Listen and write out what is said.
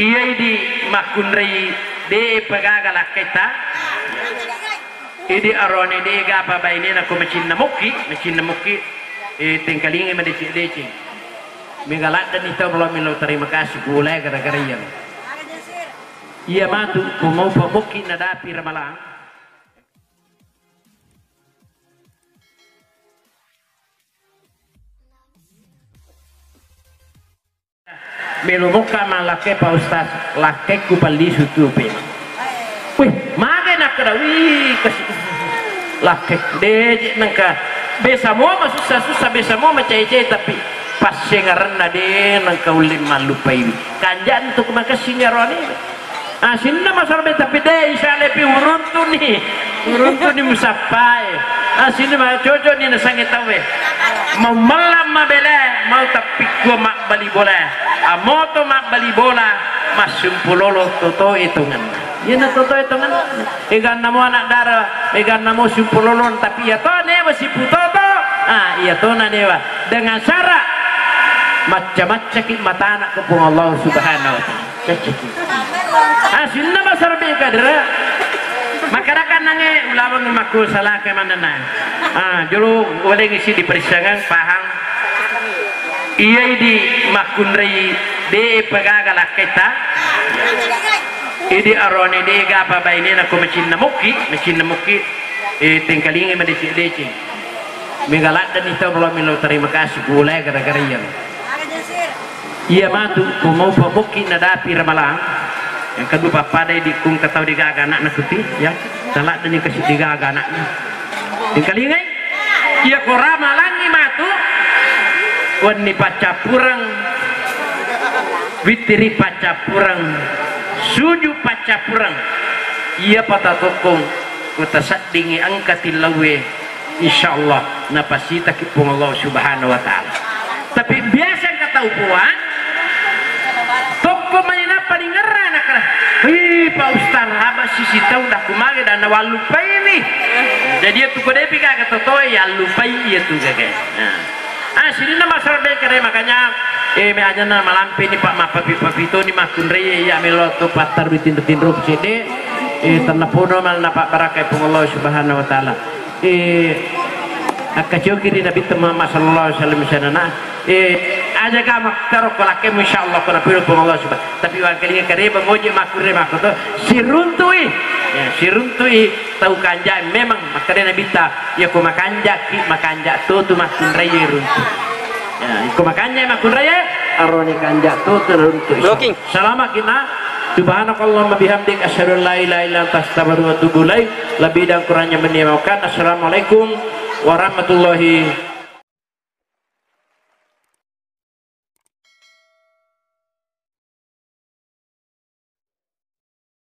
iya di makunrei de pagagala kita idi arone de gapa baine na ko macin na mukki macin na mukki e tingkalingi ma de de Minggalat dan itu belum milo terima kasih gulai gara-gara yang iya matu ku mau pemuki na dapi ramalang melumuka malake pa ustaz lake ku pali sutupe wih mage nak kada wih kasi lake deje nangka besa mo masusah susah besa mo macai-cai tapi pas sengaran de nangka ulim ini kanjan untuk makasih ngaroni Ah, sinna masarbe tapi de isale pi uruntu ni. Uruntu ni musapai ah sini ma jojo ni nasangi tawe mau malam ma bele mau tapi gua mak bali bola. Ah moto mak bali bola masum pulolo toto hitungan. Ya na toto hitungan? Ikan namo anak dara ikan namo sumpulolon tapi ya to ne masih putoto ah iya to na dewa dengan syarat macam-macam mata anak kepung Allah subhanahu wa ta'ala. Asinna basar be kadra makara kan nange ulawang makul salah ke mana na ah julu boleh ngisi di persidangan pahang iya di makunrei de kita. Idi arone de gapa baine na ko macin na mukki macin na mukki e tingkalingi ma de de Minggalat dan itu belum milo terima kasih gulai gara-gara yang iya matu ku mau pemukki na dapi ramalang yang kedua papa di kung katau di gaga anak nakuti ya. Salah dan yang kasih di gaga anaknya yang kali ini ia korama langi matu wani paca purang witiri paca purang suju paca purang. Ia patah tokong kota sadingi angkatin lawe insyaallah napasita kipung Allah subhanahu wa ta'ala. Tapi biasa kata upuan toko main apa di nak lah Hei Pak Ustaz apa sisi tahu dah kumare dan awal lupa ini jadi itu kode pika kata toy ya lupa iya tuh kakek ah sini nama serbe kere makanya eh me aja nama lampe ni Pak Mapa Pipa Pito ni makun reye ya melo tu patar bitin bitin rup cede eh ternapono mal napa barakai Allah subhanahu wa ta'ala. Eh akajoki di Nabi Muhammad sallallahu alaihi wasallam eh aja ka maktaro ko lakke insyaallah ko napiro po Allah subhanahu tapi wa kali kare ba moje makure makoto siruntui ya siruntui tau kanja memang makare nabi ta ya ko makanja ki makanja to tu makun raye runtu ya ko makanja makun raye aroni kanja to tu runtu blocking. Salama kita. Subhanakallahumma bihamdik asyhadu an la ilaha illa anta astaghfiruka wa atubu ilaik. Lebih dan kurangnya menyemaukan. Assalamualaikum warahmatullahi